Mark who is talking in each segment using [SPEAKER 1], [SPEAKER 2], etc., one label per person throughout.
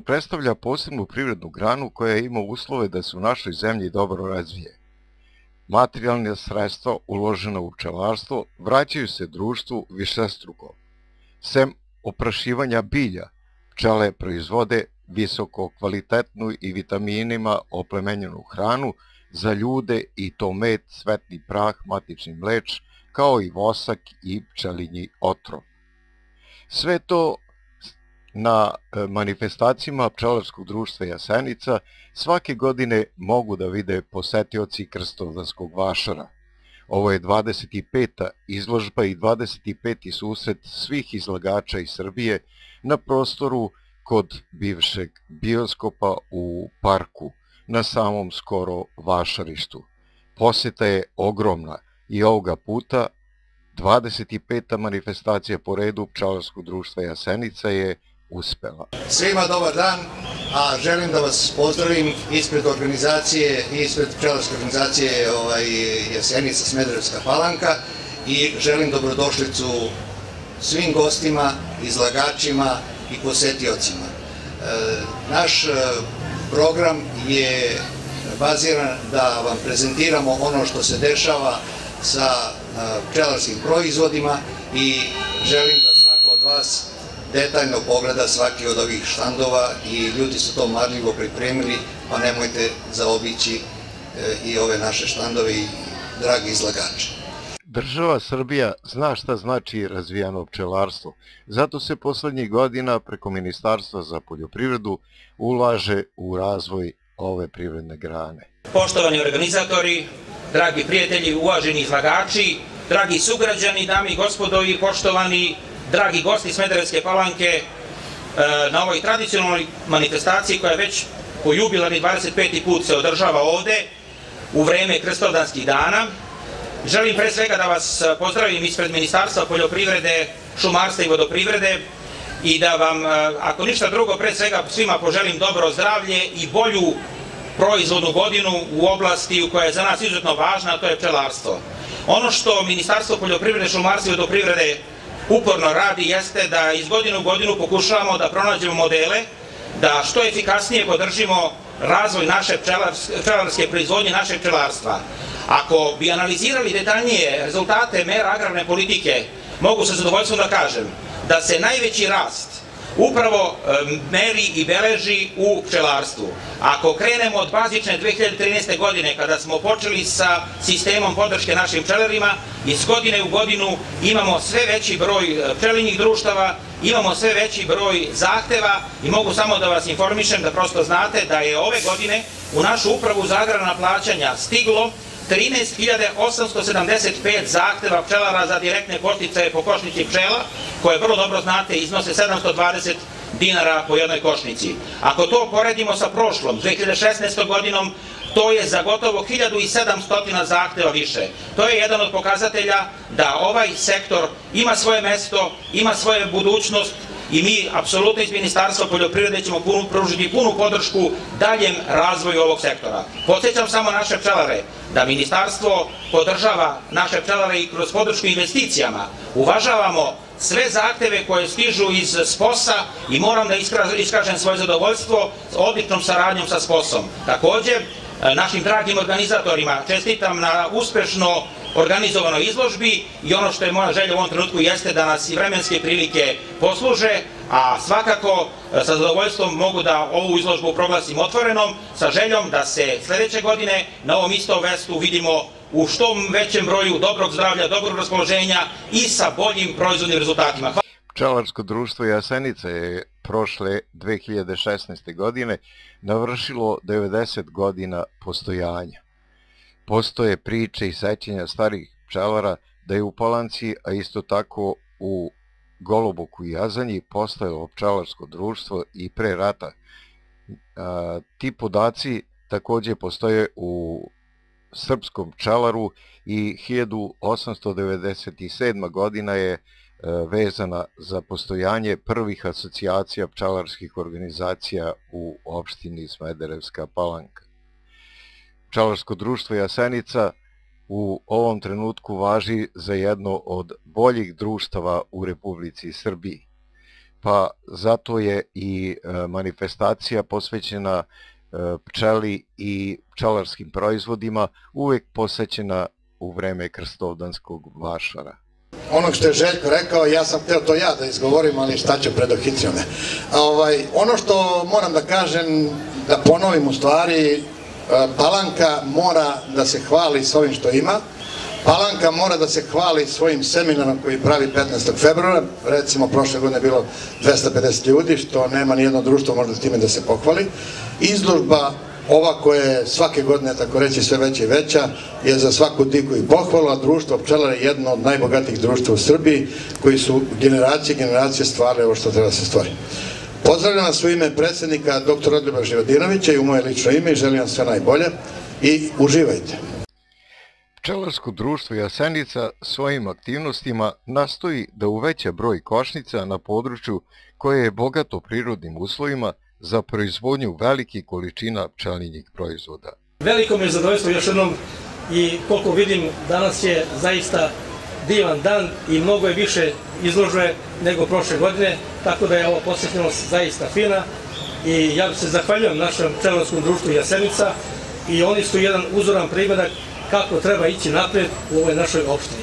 [SPEAKER 1] Predstavlja posebnu privrednu granu koja ima uslove da se u našoj zemlji dobro razvije. Materijalne sredstva uložena u pčelarstvo vraćaju se društvu višestruko. Sem oprašivanja bilja, pčele proizvode visoko kvalitetnu i vitaminima oplemenjenu hranu za ljude i to med, svetni prah, matični mleč, kao i vosak i pčelinji otrov. Sve to na e, manifestacijama Pčelarskog društva Jasenica svake godine mogu da vide posetioci Krstovdanskog vašara. Ovo je 25. izložba i 25. susret svih izlagača iz Srbije na prostoru kod bivšeg bioskopa u parku na samom skoro vašarištu. Poseta je ogromna i ovoga puta 25. manifestacija po redu Pčalarskog društva Jasenica je uspela.
[SPEAKER 2] Svima dobar dan, a želim da vas pozdravim ispred organizacije, ispred pčelarske organizacije ovaj, Jasenica Smederevska palanka i želim dobrodošlicu svim gostima, izlagačima i posetiocima. E, naš e, program je baziran da vam prezentiramo ono što se dešava sa e, pčelarskim proizvodima i želim da svako od vas detaljno pogleda svaki od ovih štandova i ljudi su to marljivo pripremili, pa nemojte zaobići e, i ove naše štandove i dragi izlagači.
[SPEAKER 1] Država Srbija zna šta znači razvijano pčelarstvo, zato se poslednjih godina preko Ministarstva za poljoprivredu ulaže u razvoj ove privredne grane.
[SPEAKER 3] Poštovani organizatori, dragi prijatelji, uvaženi izlagači, dragi sugrađani, dami i gospodo i poštovani dragi gosti Smederevske palanke e, na ovoj tradicionalnoj manifestaciji koja već po jubilani 25. put se održava ovde u vreme Krstovdanskih dana. Želim pre svega da vas pozdravim ispred Ministarstva poljoprivrede, šumarstva i vodoprivrede i da vam, e, ako ništa drugo, pre svega svima poželim dobro zdravlje i bolju proizvodnu godinu u oblasti koja je za nas izuzetno važna, a to je pčelarstvo. Ono što Ministarstvo poljoprivrede, šumarstva i vodoprivrede uporno radi jeste da iz godinu u godinu pokušavamo da pronađemo modele, da što efikasnije podržimo razvoj naše pčelarske proizvodnje, naše pčelarstva. Ako bi analizirali detaljnije rezultate mera agrarne politike, mogu sa zadovoljstvom da kažem da se najveći rast upravo meri i beleži u pčelarstvu. Ako krenemo od bazične 2013. godine, kada smo počeli sa sistemom podrške našim pčelarima, iz godine u godinu imamo sve veći broj e, pčelinjih društava, imamo sve veći broj zahteva i mogu samo da vas informišem da prosto znate da je ove godine u našu upravu za agrarna plaćanja stiglo 13.875 zahteva pčelara za direktne posticaje po košnici pčela, koje vrlo dobro znate iznose 720 dinara po jednoj košnici. Ako to poredimo sa prošlom, 2016. godinom, to je za gotovo 1700 zahteva više. To je jedan od pokazatelja da ovaj sektor ima svoje mesto, ima svoju budućnost, i mi apsolutno iz Ministarstva poljoprivrede ćemo punu, pružiti punu podršku daljem razvoju ovog sektora. Podsjećam samo naše pčelare da Ministarstvo podržava naše pčelare i kroz podršku investicijama. Uvažavamo sve zahteve koje stižu iz SPOS-a i moram da iskažem svoje zadovoljstvo s odličnom saradnjom sa SPOS-om. Takođe, našim dragim organizatorima čestitam na uspešno organizovanoj izložbi i ono što je moja želja u ovom trenutku jeste da nas i vremenske prilike posluže, a svakako e, sa zadovoljstvom mogu da ovu izložbu proglasim otvorenom sa željom da se sledeće godine na ovom istom vestu vidimo u što većem broju dobrog zdravlja, dobrog raspoloženja i sa boljim proizvodnim rezultatima.
[SPEAKER 1] Pčelarsko društvo Jasenica je prošle 2016. godine navršilo 90 godina postojanja postoje priče i sećanja starih pčelara da je u Palanci, a isto tako u Goluboku i Azanji postojalo pčelarsko društvo i pre rata. A, ti podaci takođe postoje u srpskom pčelaru i 1897. godina je vezana za postojanje prvih asocijacija pčelarskih organizacija u opštini Smederevska palanka. Pčelarsko društvo Jasenica u ovom trenutku važi za jedno od boljih društava u Republici Srbiji. pa zato je i e, manifestacija posvećena e, pčeli i pčelarskim proizvodima uvek posvećena u vreme krstovdanskog vašara.
[SPEAKER 2] Ono što je Željko rekao, ja sam hteo to ja da izgovorim, ali šta će predohitrio me. Ovaj, ono što moram da kažem, da ponovim u stvari, e, Palanka mora da se hvali s ovim što ima, Palanka mora da se hvali svojim seminarom koji pravi 15. februara, recimo prošle godine bilo 250 ljudi, što nema ni jedno društvo možda time da se pohvali. Izložba ova koja je svake godine, tako reći, sve veća i veća, je za svaku diku i pohvalu, a društvo pčelara je jedno od najbogatijih društva u Srbiji, koji su generacije i generacije stvarali ovo što treba da se stvori. Pozdravljam vas u ime predsednika dr. Odljuba Živadinovića i u moje lično ime i želim vam sve najbolje i uživajte.
[SPEAKER 1] Pčelarsko društvo Jasenica svojim aktivnostima nastoji da uveća broj košnica na području koje je bogato prirodnim uslovima za proizvodnju velikih količina pčelinjih proizvoda.
[SPEAKER 4] Veliko mi je zadovoljstvo još jednom i koliko vidim danas je zaista divan dan i mnogo je više izložbe nego prošle godine, tako da je ovo posjetljenost zaista fina i ja se zahvaljujem našem pčelarskom društvu Jasenica i oni su jedan uzoran primjerak kako treba ići napred u ovoj našoj opštini.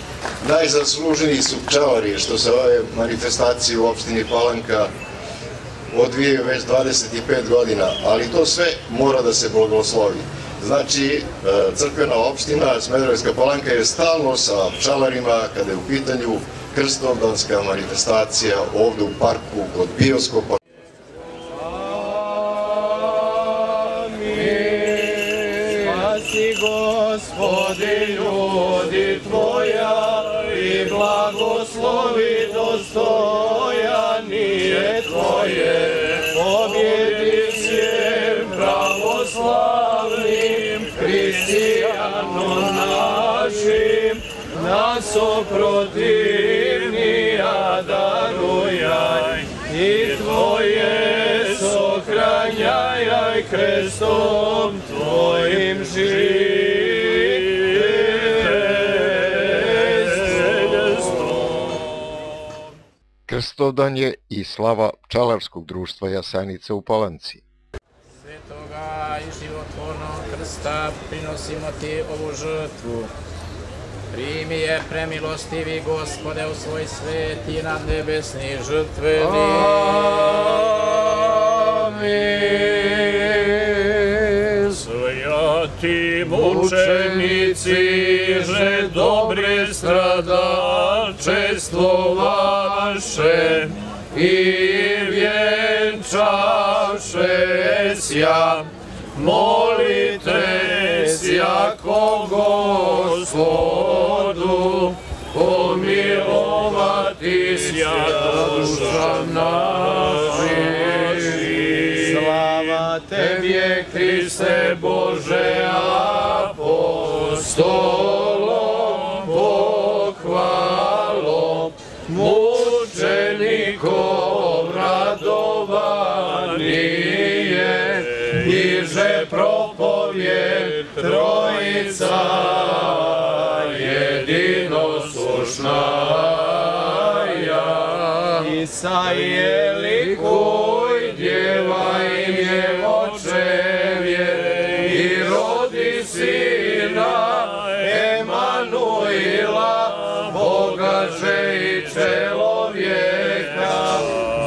[SPEAKER 5] Najzasluženiji su pčelari što se ove manifestacije u opštini Palanka odvijaju već 25 godina, ali to sve mora da se blagoslovi. Znači, e, crkvena opština Smederevska Palanka je stalno sa pčelarima kada je u pitanju krstovdanska manifestacija ovde u parku kod bioskopa.
[SPEAKER 6] Spasi gospodi ljudi tvoja i blagoslovi dostojan našim, nas oprotivnija darujaj i tvoje sohranjaj krestom tvojim živestom.
[SPEAKER 1] Krstovdan je i slava pčelarskog društva Jasenica u Palanci.
[SPEAKER 7] Svetoga i životvornog krsta prinosimo ti ovu žrtvu. Primi je premilostivi gospode u svoj svet i nad nebesni žrtveni.
[SPEAKER 6] Amin. Svjati mučenici, že dobre stradačestvo vaše i vjenčavše sja, sjako gospodu, pomilovati sjako duša naših. Slava Tebje, Hriste Bože, apostolom ja. Isaije likuj, djeva im je očevje i rodi sina Emanuila, Boga že i čelovjeka,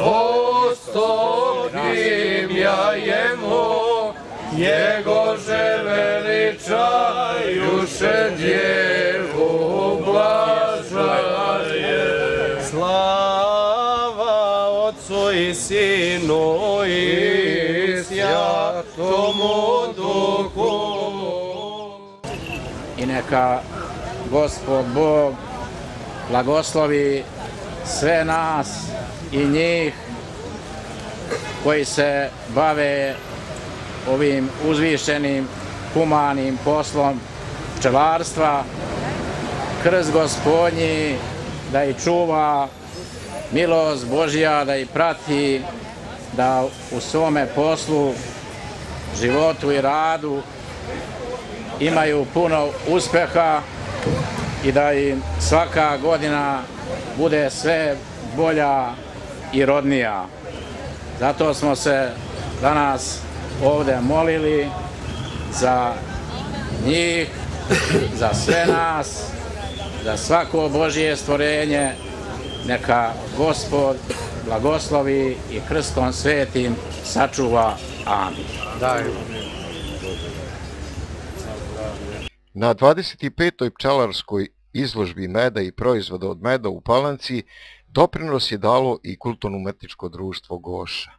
[SPEAKER 6] vostogim ja jemu, Jegože veličajuše djevu
[SPEAKER 7] neka Gospod Bog blagoslovi sve nas i njih koji se bave ovim uzvišenim humanim poslom pčelarstva, krst gospodnji da ih čuva, milost Božja da ih prati, da u svome poslu, životu i radu imaju puno uspeha i da im svaka godina bude sve bolja i rodnija. Zato smo se danas ovde molili za njih, za sve nas, za svako Božije stvorenje, neka Gospod blagoslovi i krstom svetim sačuva. Amin.
[SPEAKER 1] Na 25. pčelarskoj izložbi meda i proizvoda od meda u Palanci doprinos je dalo i kulturno-umetničko društvo Goša.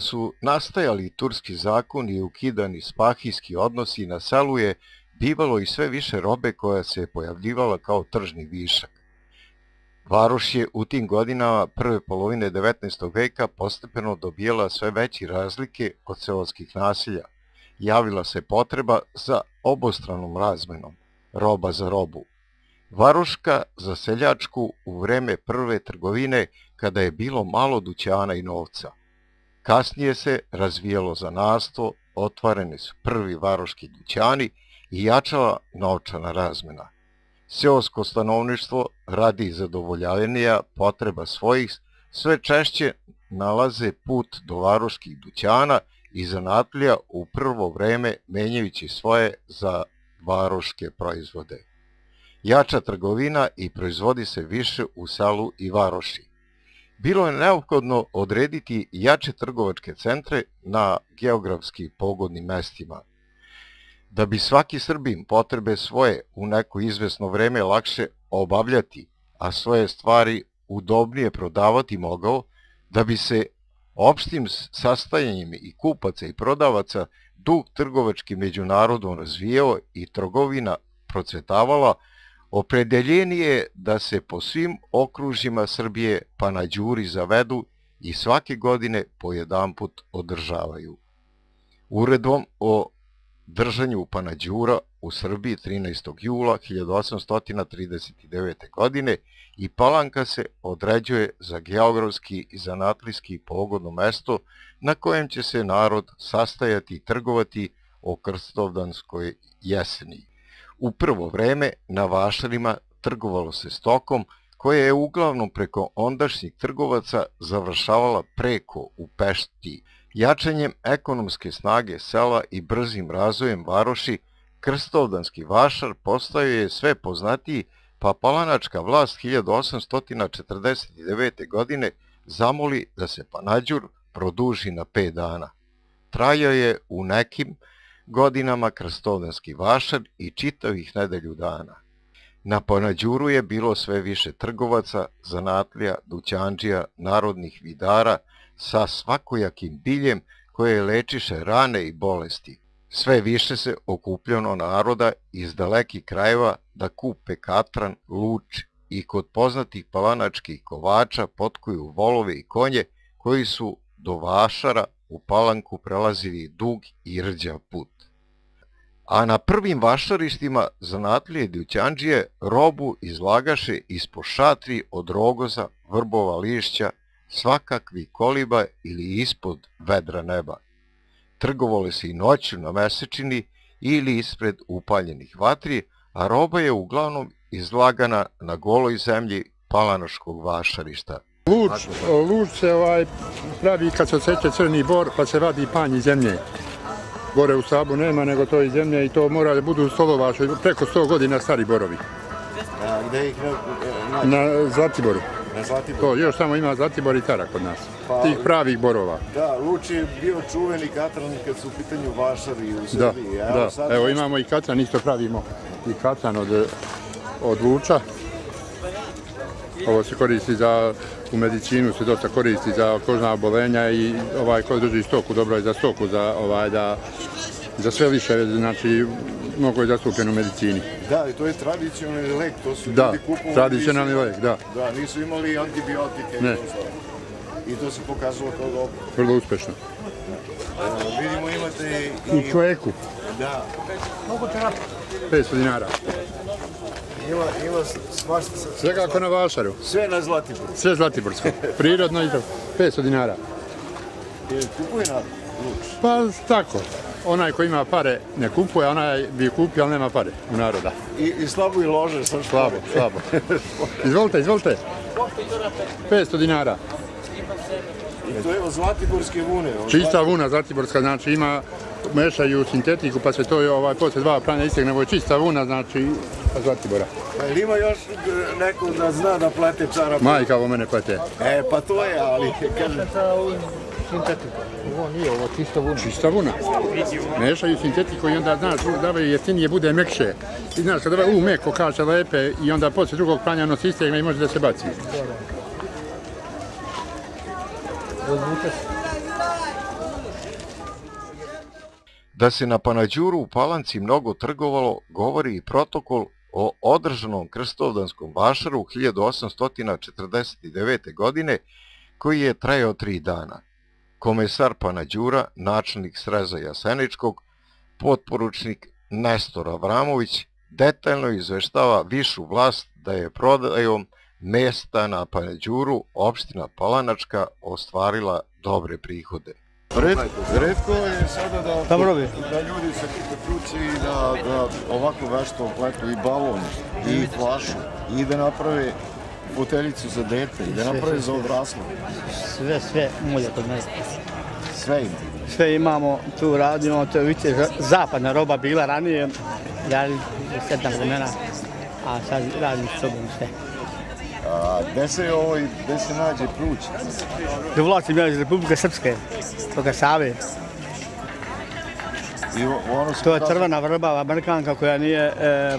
[SPEAKER 1] Su nastajali turski zakoni i ukidani spahijski odnosi na selu je bivalo i sve više robe koja se pojavljivala kao tržni višak. Varoš je u tim godinama prve polovine 19. veka postepeno dobijala sve veći razlike od seoskih nasilja. Javila se potreba za obostranom razmenom, roba za robu. Varoška za seljačku u vreme prve trgovine kada je bilo malo dućana i novca. Kasnije se razvijalo zanarstvo, otvoreni su prvi varoški dućani i jačala novčana razmena. Seosko stanovništvo radi zadovoljavenija potreba svojih sve češće nalaze put do varoških dućana i zanatlija u prvo vreme menjajući svoje za varoške proizvode. Jača trgovina i proizvodi se više u selu i varoši. Bilo je neophodno odrediti jače trgovačke centre na geografski pogodnim mestima. Da bi svaki Srbin potrebe svoje u neko izvesno vreme lakše obavljati, a svoje stvari udobnije prodavati mogao, da bi se opštim sastajanjem i kupaca i prodavaca dug trgovački međunarodom razvijao i trgovina procvetavala, Opredeljen je da se po svim okružjima Srbije panađuri zavedu i svake godine po jedan put održavaju. Uredbom o držanju panađura u Srbiji 13. jula 1839. godine i Palanka se određuje za geografski i zanatlijski pogodno mesto na kojem će se narod sastajati i trgovati o Krstovdanskoj jeseni. U prvo vreme na vašarima trgovalo se stokom, koja je uglavnom preko ondašnjih trgovaca završavala preko u Pešti. Jačanjem ekonomske snage sela i brzim razvojem varoši, Krstovdanski vašar postao je sve poznatiji, pa palanačka vlast 1849. godine zamoli da se Panađur produži na 5 dana. Trajao je u nekim godinama krstovdanski vašar i čitavih nedelju dana. Na Panađuru je bilo sve više trgovaca, zanatlija, dućanđija, narodnih vidara sa svakojakim biljem koje lečiše rane i bolesti. Sve više se okupljeno naroda iz dalekih krajeva da kupe katran, luč i kod poznatih palanačkih kovača potkuju volove i konje koji su do vašara u palanku prelazili dug i rđav put a na prvim vašarištima zanatlije Dućanđije robu izlagaše ispo šatri od rogoza, vrbova lišća, svakakvi koliba ili ispod vedra neba. Trgovali se i noću na mesečini ili ispred upaljenih vatri, a roba je uglavnom izlagana na goloj zemlji palanoškog vašarišta.
[SPEAKER 8] Luč, luč se ovaj pravi kad se oseće crni bor pa se radi panj zemlje gore u Sabu nema, nego to je zemlja i to mora da budu stolovaši, preko 100 godina stari borovi.
[SPEAKER 5] A gde ih
[SPEAKER 8] naći? Na Zlatiboru.
[SPEAKER 5] Na Zlatiboru?
[SPEAKER 8] To, još samo ima Zlatibor i Tara kod nas. Pa, Tih pravih borova.
[SPEAKER 5] Da, Luč je bio čuveni katran kad su u pitanju vašari u
[SPEAKER 8] Srbiji. Da, da. Sad Evo imamo i katran, isto pravimo i katran od, od Luča. Ovo se koristi za, u medicinu se dosta koristi za kožna obolenja i ovaj ko drži stoku, dobro je za stoku, za, ovaj, da, za sve više, znači mnogo je zastupljen u medicini.
[SPEAKER 5] Da, i to je tradicionalni lek, to su
[SPEAKER 8] da,
[SPEAKER 5] ljudi kupovali.
[SPEAKER 8] tradicionalni lek, da.
[SPEAKER 5] Da, nisu imali antibiotike.
[SPEAKER 8] Ne.
[SPEAKER 5] I to se pokazalo kao dobro.
[SPEAKER 8] Vrlo uspešno.
[SPEAKER 5] E, vidimo imate i...
[SPEAKER 8] I čoveku.
[SPEAKER 5] Da.
[SPEAKER 8] Mogu 500 dinara.
[SPEAKER 5] Ima, ima svašta.
[SPEAKER 8] Sve kako na Vašaru.
[SPEAKER 5] Sve na Zlatiboru.
[SPEAKER 8] Sve Zlatiborsko. Prirodno i tako. 500 dinara.
[SPEAKER 5] Je kupuje na luč?
[SPEAKER 8] Pa tako. Onaj ko ima pare ne kupuje, onaj bi kupio, ali nema pare u naroda.
[SPEAKER 5] I, i slabo i lože. Sam
[SPEAKER 8] slabo, slabo. izvolite, izvolite. 500 dinara.
[SPEAKER 5] I to je od Zlatiborske vune.
[SPEAKER 8] Čista vuna Zlatiborska, znači ima mešaju sintetiku, pa se to je ovaj, posle dva pranja istegne, ovo je čista vuna, znači Zlatibora.
[SPEAKER 5] Pa ili ima još neko da zna da plete čarape?
[SPEAKER 8] Majka ovo mene plete.
[SPEAKER 5] E, pa to je, ali kaže...
[SPEAKER 9] sintetika. Ovo nije, ovo čista vuna.
[SPEAKER 8] Čista vuna. Mešaju sintetiku i onda, znaš, davaju jeftinije, bude mekše. I znaš, kad u meko kaže lepe i onda posle drugog pranja ono se istegne i može da se baci.
[SPEAKER 9] Razvuče se.
[SPEAKER 1] Da se na Panađuru u Palanci mnogo trgovalo, govori i protokol o održanom krstovdanskom vašaru 1849. godine, koji je trajao tri dana. Komesar Panađura, načelnik Sreza Jaseničkog, potporučnik Nestor Avramović, detaljno izveštava višu vlast da je prodajom mesta na Panađuru opština Palanačka ostvarila dobre prihode.
[SPEAKER 5] Red, redko je sada da, da ljudi se priključi i da, da ovako vešto pletu i balon i flašu i da naprave foteljicu za dete i da naprave za odraslo.
[SPEAKER 9] Sve, sve mulje kod mene.
[SPEAKER 5] Sve ima.
[SPEAKER 9] Sve imamo, tu radimo, to je vidite, zapadna roba bila ranije, radili sedam vremena, a sad radim s sobom sve.
[SPEAKER 5] A gde se, ovaj, gde se nađe pruć?
[SPEAKER 9] Dovlačim ja iz Republike Srpske, toga Save.
[SPEAKER 5] I ono
[SPEAKER 9] To je crvena vrba, amerikanka koja nije e,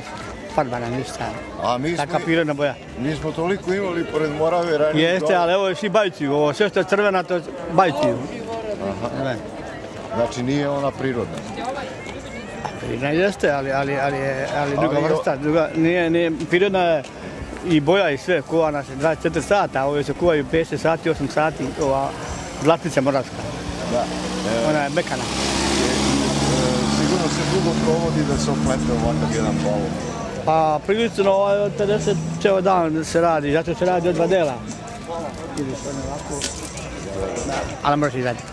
[SPEAKER 9] farbana ništa.
[SPEAKER 5] A mi smo,
[SPEAKER 9] Taka prirodna boja.
[SPEAKER 5] mi smo toliko imali pored Morave ranije.
[SPEAKER 9] Jeste, ali ovo je svi bajciju, ovo sve što je crvena to je bajciju. Ne.
[SPEAKER 5] Znači nije ona prirodna.
[SPEAKER 9] Prirodna jeste, ali, ali, ali, ali druga vrsta, druga, nije, nije, prirodna je i boja i sve, kuva nas je 24 sata, a ove se kuvaju 5 sati, 8 sati, ova zlatnica moravska,
[SPEAKER 5] Da. E,
[SPEAKER 9] ona je mekana.
[SPEAKER 5] sigurno se dugo provodi da se oplete ovakav jedan balon.
[SPEAKER 9] Pa prilično ovaj od 50 ceo dan da se radi, zato se radi od dva dela. Ideš ono ovako, da, ali možeš i raditi.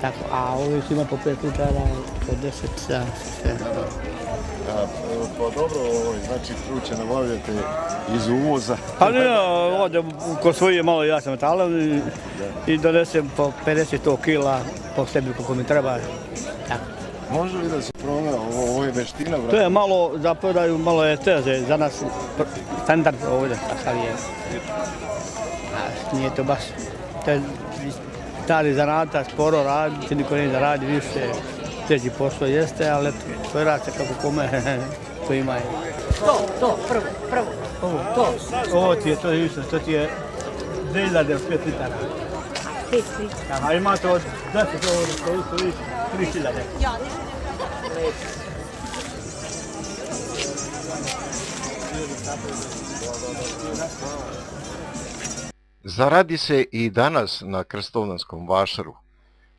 [SPEAKER 9] Tako, a su ima po 5 litara, po 10, da, sve.
[SPEAKER 5] A, pa dobro, ovaj, znači truće nabavljate iz uvoza.
[SPEAKER 9] Pa ne, ovdje ko svoje malo ja sam talan i, i donesem po 50 kila po sebi koliko mi treba. Tako.
[SPEAKER 5] Može li da se proda ovo, ovo je veština,
[SPEAKER 9] To
[SPEAKER 5] brate?
[SPEAKER 9] je malo za prodaju, malo je teže za nas standard ovdje, kakav je. A, nije to baš, to je stari zanata, sporo raditi, niko ne zaradi više, teži posao jeste, ali eto, to je rad se kako kome, to ima.
[SPEAKER 10] To, to, prvo, prvo.
[SPEAKER 9] Ovo, to, ovo ti je, to je isto, to ti je 2005 litara.
[SPEAKER 10] Pet litara.
[SPEAKER 9] A imate od 10 ovo da stoji, stoji 3000.
[SPEAKER 10] Ja,
[SPEAKER 1] Zaradi se i danas na krstovnanskom vašaru,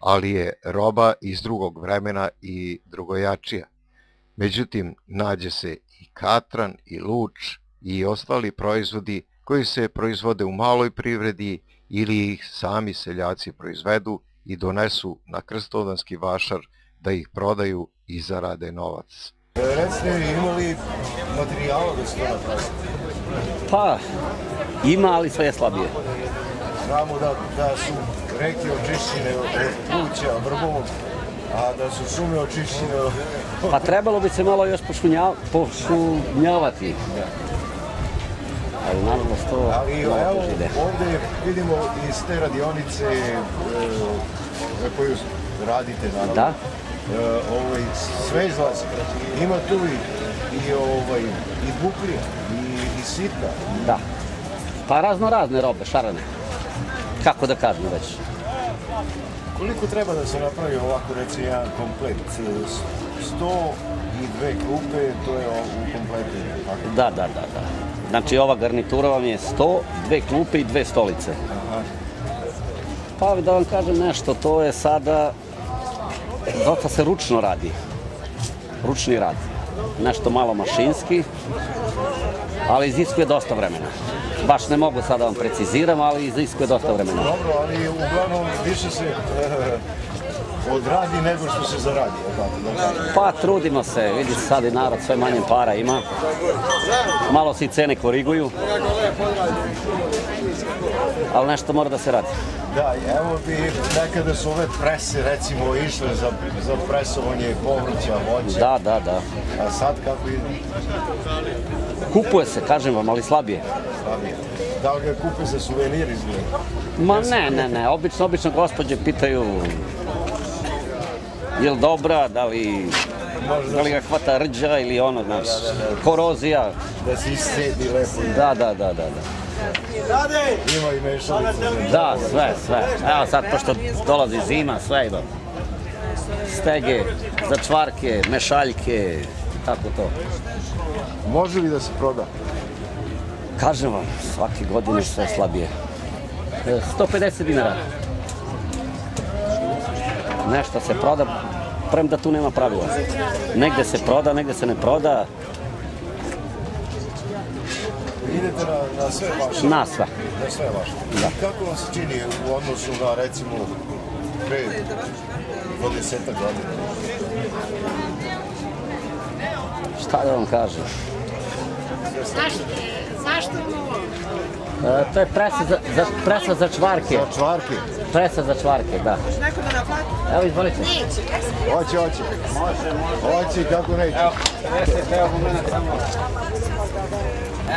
[SPEAKER 1] ali je roba iz drugog vremena i drugojačija. Međutim, nađe se i katran, i luč, i ostali proizvodi koji se proizvode u maloj privredi ili ih sami seljaci proizvedu i donesu na krstovdanski vašar da ih prodaju i zarade novac.
[SPEAKER 5] Recite, imali materijala da se to napravi?
[SPEAKER 11] Pa, ima, ali sve je slabije.
[SPEAKER 5] Znamo da, da su reke očišćene od pluća, vrbovog, a da su šume očišćene od...
[SPEAKER 11] Pa trebalo bi se malo još pošunja- pošumljavati. Ali nažalost to
[SPEAKER 5] Ali evo, ovde vidimo iz te radionice e, za koju radite, naravno.
[SPEAKER 11] Da.
[SPEAKER 5] E, ovaj, sve izlazi. Ima tu i, i, ovaj, i buklija, i, i sita.
[SPEAKER 11] Da. Pa razno razne robe, šarane. Kako da kažem već.
[SPEAKER 5] Koliko treba da se napravi ovako, reci, jedan komplet? E, Sto i dve klupe, to je u kompletu. Tako?
[SPEAKER 11] Da, da, da, da. Znači ova garnitura vam je 100, dve klupe i dve stolice.
[SPEAKER 5] Aha.
[SPEAKER 11] Pa da vam kažem nešto, to je sada, dosta se ručno radi. Ručni rad. Nešto malo mašinski, ali iziskuje dosta vremena. Baš ne mogu sada vam preciziram, ali iziskuje dosta vremena.
[SPEAKER 5] Dobro, ali uglavnom više se e, odradi nego što se zaradi, da.
[SPEAKER 11] Pa trudimo se, vidi se sad i narod sve manje para ima. Malo se i cene koriguju. Ali nešto mora da se radi.
[SPEAKER 5] Da, evo bi nekada su ove prese recimo išle za, za presovanje povrća, voća,
[SPEAKER 11] Da, da, da.
[SPEAKER 5] a sad kako ide?
[SPEAKER 11] Kupuje se, kažem vam, ali slabije.
[SPEAKER 5] Slabije. Da li ga kupe za suvenir izgleda?
[SPEAKER 11] Ma ne, ne, ne, obično, obično gospođe pitaju je li dobra, da li, da li ga hvata rđa ili ono, znaš, korozija.
[SPEAKER 5] Da se iscedi lepo.
[SPEAKER 11] Da, da, da, da. da.
[SPEAKER 5] Ima i mešalica.
[SPEAKER 11] Da, sve, sve. Evo sad, pošto dolazi zima, sve ima. Stege, začvarke, mešaljke, tako to.
[SPEAKER 5] Može li da se proda?
[SPEAKER 11] Kažem vam, svake godine sve slabije. E, 150 dinara. Nešto se proda, premda tu nema pravila. Negde se proda, negde se ne proda,
[SPEAKER 5] Idete na, na sve vaše?
[SPEAKER 11] na sve.
[SPEAKER 5] Na sve vaše.
[SPEAKER 11] Da.
[SPEAKER 5] Kako vam se čini u odnosu na, recimo, pre 20 godina?
[SPEAKER 11] Šta da vam kažem?
[SPEAKER 10] Zašto? Zašto ovo?
[SPEAKER 11] E, to je presa za, za, presa za čvarke.
[SPEAKER 5] Za čvarke?
[SPEAKER 11] Presa za čvarke, da.
[SPEAKER 10] Neko da naplati?
[SPEAKER 11] Evo, izvolite.
[SPEAKER 10] Neće.
[SPEAKER 5] Hoće, hoće. Može, može. Hoće, kako neće.
[SPEAKER 11] Evo, evo moment samo.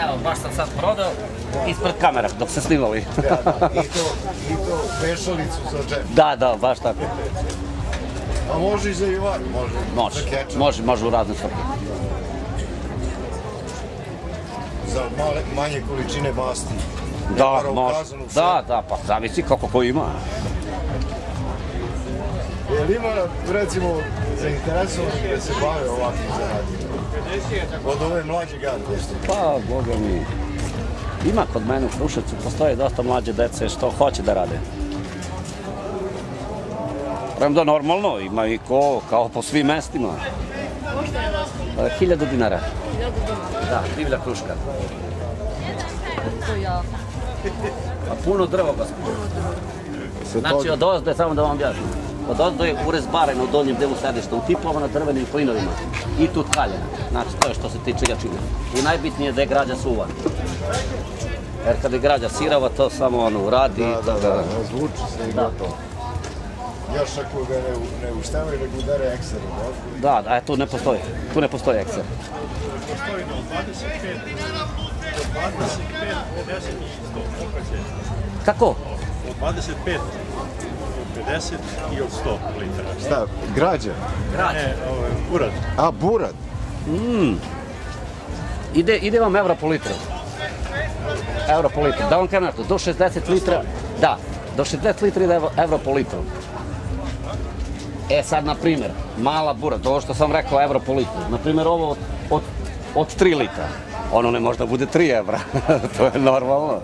[SPEAKER 11] Evo, baš sam sad prodao ispred kamera dok se snimali.
[SPEAKER 5] Da, da. I to, i to mešalicu za džem.
[SPEAKER 11] da, da, baš tako.
[SPEAKER 5] A može i za Ivar, može.
[SPEAKER 11] Može, može, može u razne svrhe.
[SPEAKER 5] Za male, manje količine masti.
[SPEAKER 11] Da, može. Da, da, pa zavisi kako ko ima.
[SPEAKER 5] Jel ima, recimo, zainteresovani da se bave ovakvim zaradima? Od ove mlađe garde.
[SPEAKER 11] Pa, boga mi. Ima kod mene u Kruševcu, postoje dosta mlađe dece što hoće da rade. Premda normalno, ima i ko, kao po svim mestima. E, Hiljadu dinara. Da, divlja kruška. A puno drva, gospodin. Znači, od ozdo je, samo da vam objasnim, od ozdo je urez barena u donjem delu sedišta, utipovana drvenim plinovima i tu tkaljena. Znači, to je što se tiče jačine. I najbitnije je da je građa suva. Jer kad je građa sirava, to samo ono uradi.
[SPEAKER 5] Da, da,
[SPEAKER 11] to
[SPEAKER 5] da, razvuče se i
[SPEAKER 11] Da.
[SPEAKER 5] gotovo. Još ako ga ne, ne uštevaju, nego udare ekseru, da?
[SPEAKER 11] Da, da, tu ne postoji. Tu ne postoji ekser.
[SPEAKER 12] Postoji do 25, do 25, 50 i 100.
[SPEAKER 11] Kako?
[SPEAKER 12] Od 25 do 50 i od 100 litara.
[SPEAKER 5] Šta, građa?
[SPEAKER 12] Ne, ovo je urad.
[SPEAKER 5] A, burad?
[SPEAKER 11] Mm. Ide, ide vam evro po litru. Evro po litru. Da vam kažem nešto, do 60 litra, da, do 60 litra ide evro po litru. E sad, na primjer, mala bura, to što sam rekao, evro po litru. Na primjer, ovo od, od, od 3 litra. Ono ne možda bude 3 evra. to je normalno.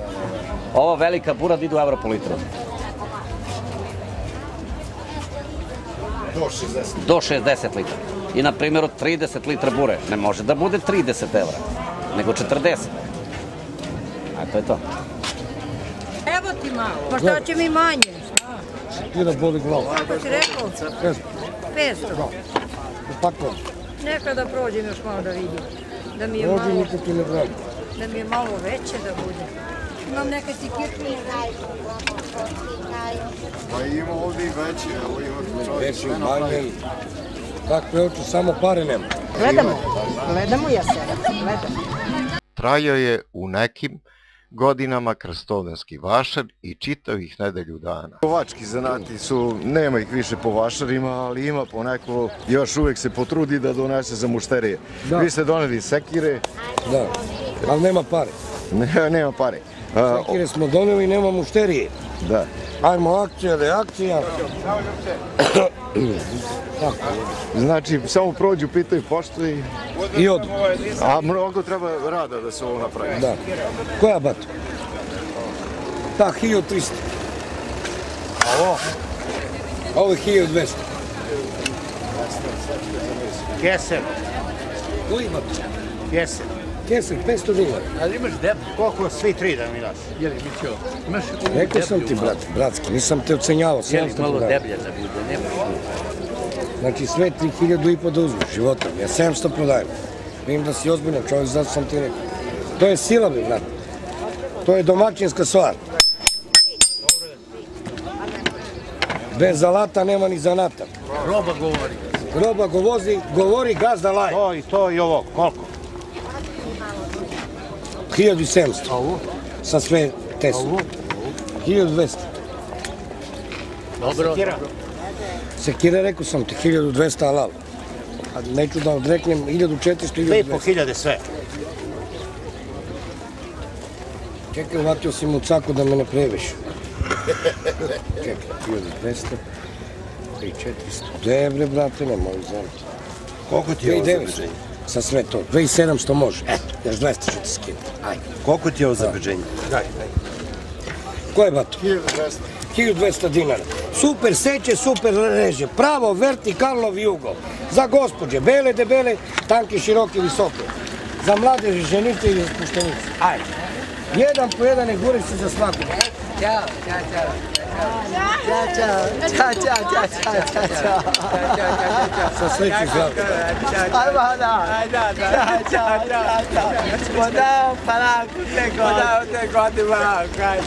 [SPEAKER 11] Ova velika bura ide u evro po litru.
[SPEAKER 5] Do 60.
[SPEAKER 11] do 60 litra. I na primjer od 30 litra bure ne može da bude 30 evra, nego 40. A to je to.
[SPEAKER 10] Evo ti malo. Pa šta će mi manje?
[SPEAKER 9] Ti da boli glavu.
[SPEAKER 10] Kako si rekao? 500.
[SPEAKER 9] Paklo.
[SPEAKER 10] Neka da prođem još malo da vidim. Da mi je
[SPEAKER 9] Rođi
[SPEAKER 10] malo,
[SPEAKER 9] niko ti ne brani.
[SPEAKER 10] da mi je malo veće da bude. Imam neke tikirke.
[SPEAKER 5] Pa ima ovdje i veće, evo ima čovjek
[SPEAKER 9] manje. Takve oči, samo pare nema.
[SPEAKER 10] Gledamo. Gledamo ja se. Gledamo.
[SPEAKER 1] Trajao je u nekim godinama krstovenski vašar i čitao ih nedelju dana.
[SPEAKER 5] Kovački zanati su, nema ih više po vašarima, ali ima po neko, još uvijek se potrudi da donese za mušterije.
[SPEAKER 9] Da.
[SPEAKER 5] Vi ste doneli sekire,
[SPEAKER 9] Da, ali nema pare.
[SPEAKER 5] ne, nema pare.
[SPEAKER 9] Sekire smo doneli nema mušterije.
[SPEAKER 5] Da.
[SPEAKER 9] Ajmo akcija, reakcija. Tako,
[SPEAKER 5] Znači, samo prođu, pitaju pošto i...
[SPEAKER 9] i odu.
[SPEAKER 5] A mnogo treba rada da se ovo napravi.
[SPEAKER 9] Da. Koja bata? Ta, 1300. A ovo? Ovo je 1200.
[SPEAKER 13] Keser,
[SPEAKER 9] Koji bata?
[SPEAKER 13] keser.
[SPEAKER 9] Keser, 500 dinara.
[SPEAKER 13] Ali imaš deblju? Koliko svi tri da mi daš? Jeli, Mićo, imaš onu
[SPEAKER 9] Rekao sam ti, brat, bratski, nisam te ocenjavao,
[SPEAKER 13] Jeli,
[SPEAKER 9] 700
[SPEAKER 13] malo deblje da bude, nema.
[SPEAKER 9] Znači sve 3000 i po da uzmeš životom, ja 700 prodajem. Vidim da si ozbiljan čovjek, zato sam ti rekao. To je sila, mi, brat. To je domaćinska stvar. Bez alata nema ni zanata.
[SPEAKER 13] Roba govori.
[SPEAKER 9] Groba govozi, govori gazda laj.
[SPEAKER 13] To i to i ovo, koliko?
[SPEAKER 9] 1700.
[SPEAKER 13] Ovo?
[SPEAKER 14] sa sve testo. 1200.
[SPEAKER 13] Dobro.
[SPEAKER 14] Sekira rekao sam ti, 1200 alal. A neću da odreknem 1400, 1200.
[SPEAKER 13] 2500 sve.
[SPEAKER 14] Čekaj, uvatio si mu caku da me ne previš. Čekaj, 1200, 3400. Debre, brate, ne moj zemlji.
[SPEAKER 13] Koliko ti je ovo
[SPEAKER 14] 2900. Sa sve to. 2700 može. Još 200 ću ti skinuti. Ajde.
[SPEAKER 13] Koliko ti je ovo zabeđenje?
[SPEAKER 14] Daj, daj. Ko je bato?
[SPEAKER 5] 1200.
[SPEAKER 14] 1200 dinara. Super seće, super reže. Pravo, vertikalno vijugo. Za gospođe, bele, debele, tanke, široke, visoke. Za mlade ženice i spuštenice. Ajde. Jedan po jedan ne guri se za svaku.
[SPEAKER 15] Ćao, ćao, ćao. Ćao, čao, čao, čao, čao, čao, čao, čao.
[SPEAKER 14] Sa sve ću zlato.
[SPEAKER 15] Ajmo, da. Da, da. Ćao, čao, čao. Podao palanku, te god. Podao te god i palanku, ajde.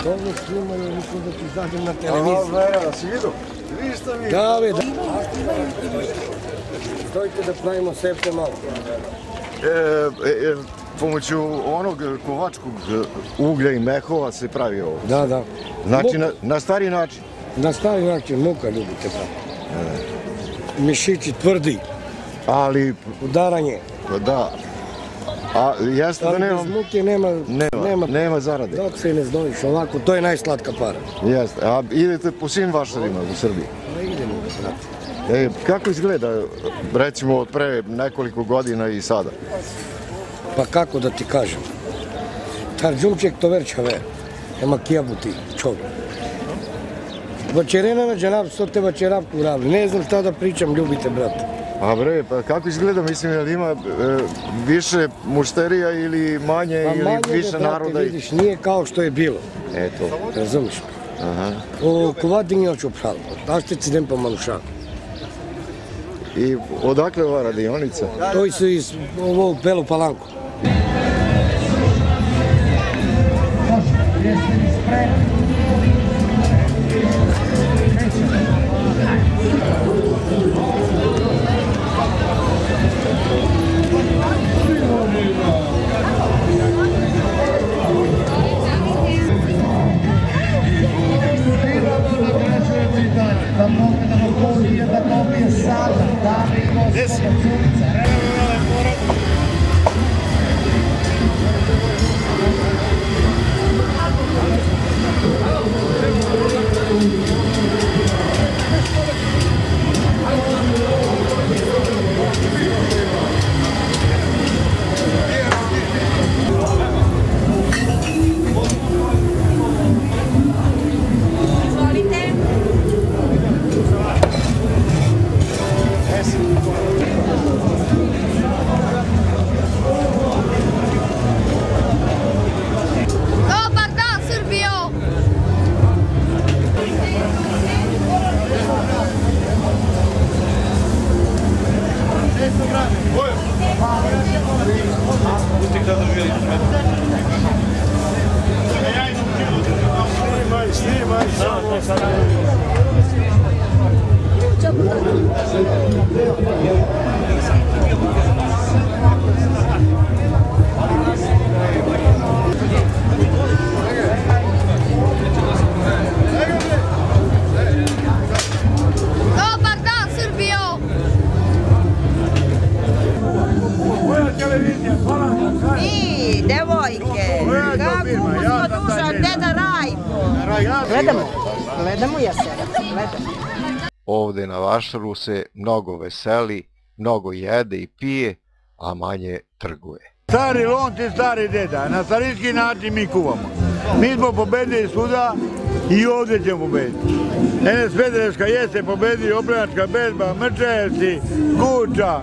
[SPEAKER 14] Što ovo snimaju, mislim da ti izađem na televiziju.
[SPEAKER 5] Aha, Vera, da si vidio? Vidiš što mi?
[SPEAKER 14] Da, ve, da. Stojite da pravimo sefte malo.
[SPEAKER 5] E, e, e, pomoću onog kovačkog uglja i mehova se pravi ovo.
[SPEAKER 14] Da, da.
[SPEAKER 5] Znači, na, na stari način.
[SPEAKER 14] Na stari način, muka ljubite pravo. Mišići tvrdi.
[SPEAKER 5] Ali...
[SPEAKER 14] Udaranje.
[SPEAKER 5] Da. A jeste da
[SPEAKER 14] Ali
[SPEAKER 5] nemam...
[SPEAKER 14] bez muke nema,
[SPEAKER 5] Nema, nema zarade.
[SPEAKER 14] Dok se ne zdojiš ovako, to je najslatka para.
[SPEAKER 5] Jeste. A idete po svim vašarima u Srbiji?
[SPEAKER 14] Pa idemo, brate.
[SPEAKER 5] E, kako izgleda, recimo, od pre nekoliko godina i sada?
[SPEAKER 14] Pa kako da ti kažem? Tarđumček to verčave. Ema kijabu ti, čovjek. Vačerena na džanab, sto te vačerapku uravli. Ne znam šta da pričam, ljubite, brate.
[SPEAKER 5] A bre, pa kako izgleda, mislim, jel ima e, više mušterija ili manje,
[SPEAKER 14] Pa
[SPEAKER 5] ili
[SPEAKER 14] manje
[SPEAKER 5] više
[SPEAKER 14] da, brate,
[SPEAKER 5] naroda?
[SPEAKER 14] vidiš, nije kao što je bilo.
[SPEAKER 5] Eto.
[SPEAKER 14] Razumiješ me?
[SPEAKER 5] Aha.
[SPEAKER 14] O, kovati nije oču pravo. Da ste ci den pa manuša.
[SPEAKER 5] I odakle ova radionica?
[SPEAKER 14] To su iz ovo Belu Palanku.
[SPEAKER 10] Izvolite. Dobar
[SPEAKER 1] Vašaru se mnogo veseli, mnogo jede i pije, a manje trguje.
[SPEAKER 16] Stari lon ti stari deda, na starinski način mi kuvamo. Mi smo pobedili svuda i ovdje ćemo pobediti. Enes Pedereška jeste pobedio, Opljačka Bezba, Mrčevci, Guča,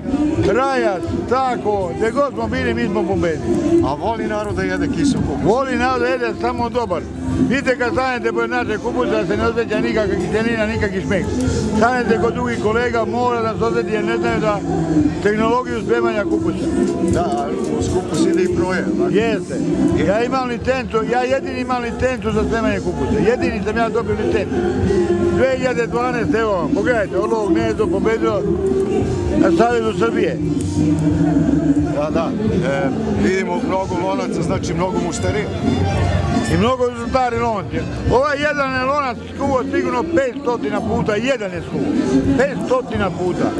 [SPEAKER 16] Rajac, tako, gdje god smo bili mi smo pobedili.
[SPEAKER 5] A voli narod da jede kisu kupus?
[SPEAKER 16] Voli narod da jede samo dobar. Vidite kad stanete pored naše kupusa se ne osjeća nikakva kiselina, nikakvi šmek. Stanete kod drugih kolega, mora da se osjeti jer ne znaju da tehnologiju spremanja kupusa.
[SPEAKER 5] Da, uz kupus ide i proje.
[SPEAKER 16] Jeste. Ja imam licencu, ja jedini imam licencu za spremanje kupusa. Jedini sam ja dobio licencu. 2012, evo pogledajte, ovog gnezdo pobedilo na Savezu Srbije.
[SPEAKER 5] Da, da. E, vidimo mnogo lonaca, znači mnogo mušterija.
[SPEAKER 16] I mnogo su stari lonci. Ovaj jedan je lonac skuo sigurno 500 puta, jedan je skuo. 500 puta.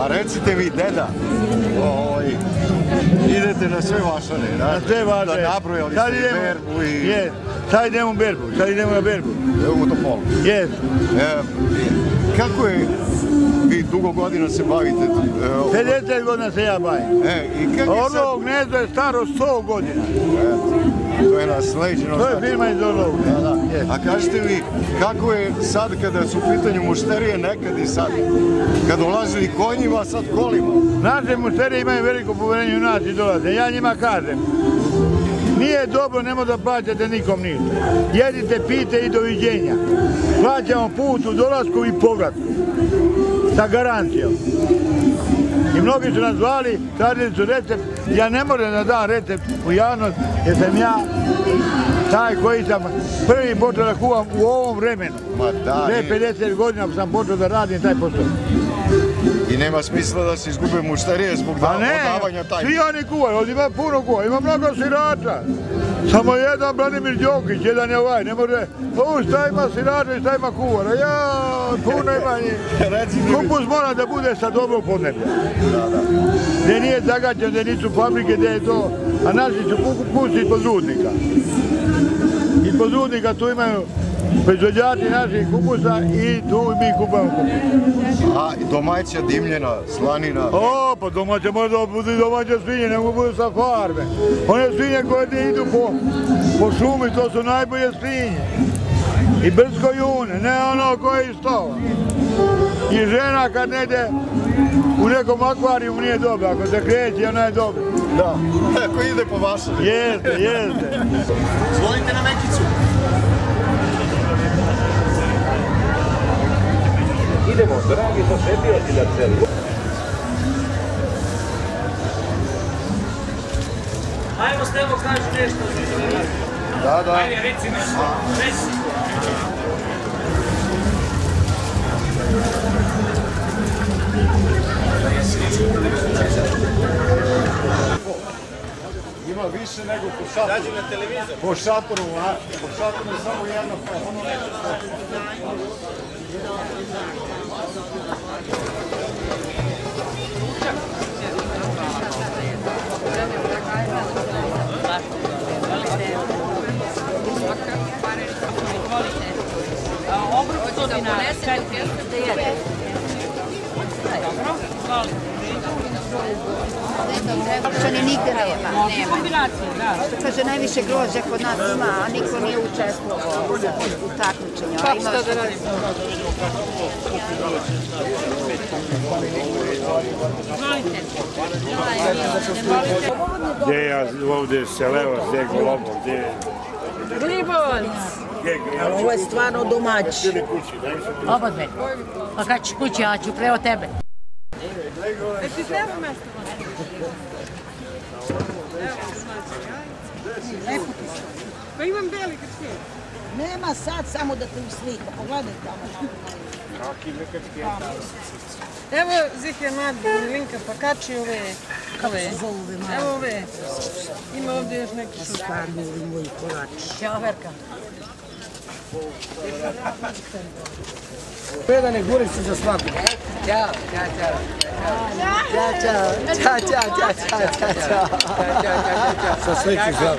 [SPEAKER 5] A recite mi, deda, ovaj, idete na sve vašane, da?
[SPEAKER 16] Na sve vaše.
[SPEAKER 5] Da nabrojali
[SPEAKER 16] Sad
[SPEAKER 5] ste berbu i...
[SPEAKER 16] Je, sad idemo u berbu, sad idemo na berbu.
[SPEAKER 5] Evo mu to polo.
[SPEAKER 16] Jes.
[SPEAKER 5] E, kako je, vi dugo godina se bavite... E,
[SPEAKER 16] 50 godina se ja bavim.
[SPEAKER 5] E, i kako je sad...
[SPEAKER 16] Gnezdo je staro 100 godina.
[SPEAKER 5] To je nasleđeno.
[SPEAKER 16] To je firma iz Orlovog.
[SPEAKER 5] Da, da. A kažete mi, kako je sad kada su u pitanju mušterije nekad i sad? Kad dolazili konjima, sad kolima.
[SPEAKER 16] Naše mušterije imaju veliko poverenje u nas i dolaze. Ja njima kažem, nije dobro, nemo da plaćate nikom ništa. Jedite, pijte i doviđenja. Plaćamo put u dolasku i povratku. Sa garancijom. I mnogi su nas zvali, tražili su recept. Ja ne moram da dam recept u javnost, jer sam ja taj koji sam prvi počeo da kuvam u ovom vremenu.
[SPEAKER 5] Ma da,
[SPEAKER 16] Pre
[SPEAKER 5] i-
[SPEAKER 16] 50 godina sam počeo da radim taj posao.
[SPEAKER 5] I nema smisla da se izgube mušterije zbog
[SPEAKER 16] Pa
[SPEAKER 5] da,
[SPEAKER 16] ne,
[SPEAKER 5] odavanja taj.
[SPEAKER 16] svi oni kuvaju, ovdje ima puno kuva, ima mnogo sirača. Samo jedan Branimir Đokić, jedan je ovaj, ne može, u šta ima sirača i šta ima kuvara, ja, puno ima njih. Kupus mora da bude sa dobrog podneblja. Gdje nije zagađen, gdje nisu fabrike, gdje je to, a naši su kupusi ispod rudnika. Ispod rudnika tu imaju proizvođači naših kupusa i tu mi kupamo kupus.
[SPEAKER 5] A domaća dimljena, slanina.
[SPEAKER 16] O, pa domaće možda budu i domaće svinje, ne mogu budu sa farme. One svinje koje ne idu po, po šumi, to su najbolje svinje. I brsko june, ne ono koje iz stova. I žena kad ne ide u nekom akvariju nije dobro, ako se kreće ona je dobra.
[SPEAKER 5] Da, ako ide po vašem.
[SPEAKER 16] Jeste, jeste.
[SPEAKER 5] Zvolite na mekicu.
[SPEAKER 17] Idemo, dragi posetioci da celi.
[SPEAKER 4] Ajmo Stevo, kaži nešto.
[SPEAKER 5] Da, da.
[SPEAKER 4] Ajde, reci nešto. Reci.
[SPEAKER 5] Ima više nego po šatoru.
[SPEAKER 17] Dađi na televizor.
[SPEAKER 5] Po šatoru, a? Po šatoru je samo jedno ono
[SPEAKER 18] Obruk
[SPEAKER 19] Nigde nema.
[SPEAKER 18] Kombinacije, da.
[SPEAKER 19] Kaže, najviše grožđa kod nas ima, a niko nije učestvovao u takmičenju.
[SPEAKER 18] Kako šta da? Izvolite.
[SPEAKER 20] Gdje ja ovdje se leva, gdje je golobo, gdje je...
[SPEAKER 18] Glibovac.
[SPEAKER 21] Ali ovo je stvarno domaći.
[SPEAKER 18] Oba dve. Pa kad ćeš kući, ja ću preo tebe.
[SPEAKER 22] E ti treba mesto?
[SPEAKER 21] Lepo ti se.
[SPEAKER 22] Pa imam beli krstijen.
[SPEAKER 21] Nema sad samo da te uslika. Pogledaj tamo.
[SPEAKER 22] Evo Zihja Madi, Linka, pa kači ove.
[SPEAKER 21] Kako se zovu ove male?
[SPEAKER 22] Evo ove. Ima ovdje još neki šut.
[SPEAKER 21] Stvarno ovi moji korači.
[SPEAKER 18] Ćao, Verka.
[SPEAKER 14] Predane gurice za svaku.
[SPEAKER 15] Ćao, ćao, ćao. Ćao, ćao. Ćao, ćao, ćao, ćao, ćao, ćao.
[SPEAKER 14] Sa sreći zdrav.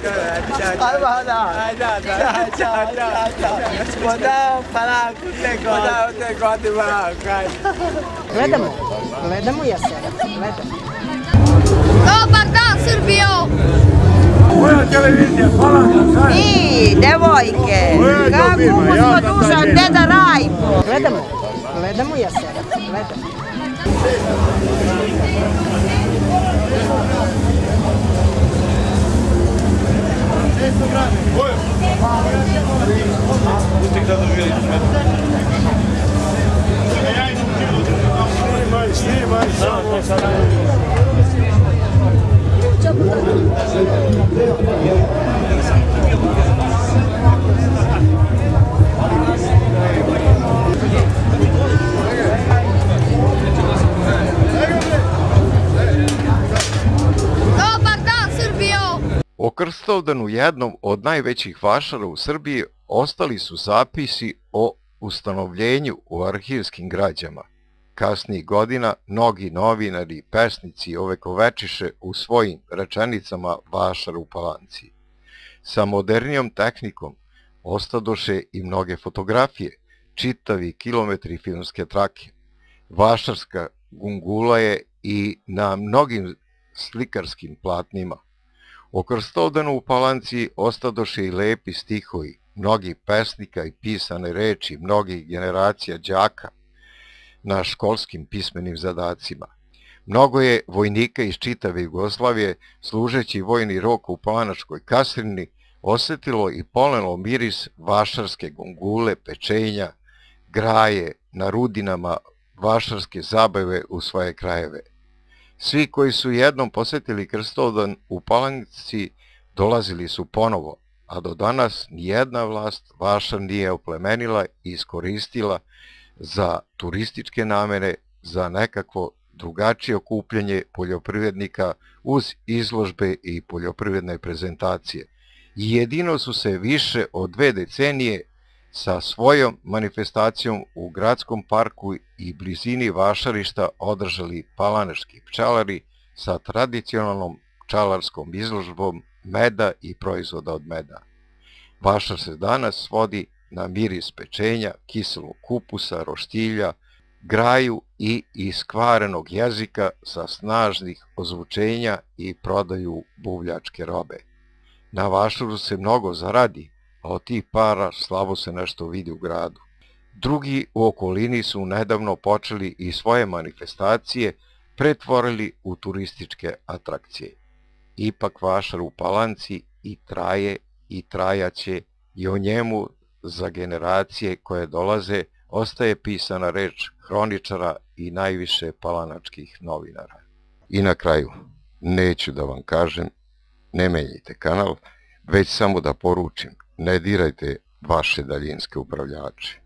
[SPEAKER 15] Ajmo, da. Da, da. Ćao, ćao, ćao. Podao palaku, te podao te godi palaku.
[SPEAKER 21] Gledamo, gledamo Jasena, gledamo.
[SPEAKER 23] Dobar dan, Srbijo!
[SPEAKER 16] Koja televizija, Palanka,
[SPEAKER 21] I, devojke, kako smo
[SPEAKER 16] taj firma.
[SPEAKER 21] deda Rajko. Gledamo, gledamo Jasena, gledamo.
[SPEAKER 16] Snimaj, snimaj, samo
[SPEAKER 1] O Krstovdanu jednom od najvećih vašara u Srbiji ostali su zapisi o ustanovljenju u arhivskim građama. Kasnijih godina mnogi novinari i pesnici ovekovečiše u svojim rečenicama vašar u palanci. Sa modernijom tehnikom ostadoše i mnoge fotografije, čitavi kilometri filmske trake. Vašarska gungula je i na mnogim slikarskim platnima. O u Palanci ostadoše i lepi stihovi, mnogi pesnika i pisane reči, mnogih generacija đaka na školskim pismenim zadacima. Mnogo je vojnika iz čitave Jugoslavije, služeći vojni rok u Palanačkoj kasrini, osetilo i poleno miris vašarske gungule, pečenja, graje na rudinama vašarske zabave u svoje krajeve. Svi koji su jednom posetili Krstodan u Palanci dolazili su ponovo, a do danas nijedna vlast Vašar nije oplemenila i iskoristila za turističke namene, za nekakvo drugačije okupljanje poljoprivrednika uz izložbe i poljoprivredne prezentacije. Jedino su se više od dve decenije sa svojom manifestacijom u gradskom parku i blizini vašarišta održali palaneški pčelari sa tradicionalnom pčelarskom izložbom meda i proizvoda od meda. Vašar se danas svodi na miris pečenja, kiselog kupusa, roštilja, graju i iskvarenog jezika sa snažnih ozvučenja i prodaju buvljačke robe. Na Vašaru se mnogo zaradi, a od tih para slabo se nešto vidi u gradu. Drugi u okolini su nedavno počeli i svoje manifestacije pretvorili u turističke atrakcije. Ipak Vašar u Palanci i traje i trajaće i o njemu za generacije koje dolaze ostaje pisana reč hroničara i najviše palanačkih novinara. I na kraju, neću da vam kažem, ne menjajte kanal, već samo da poručim, ne dirajte vaše daljinske upravljače.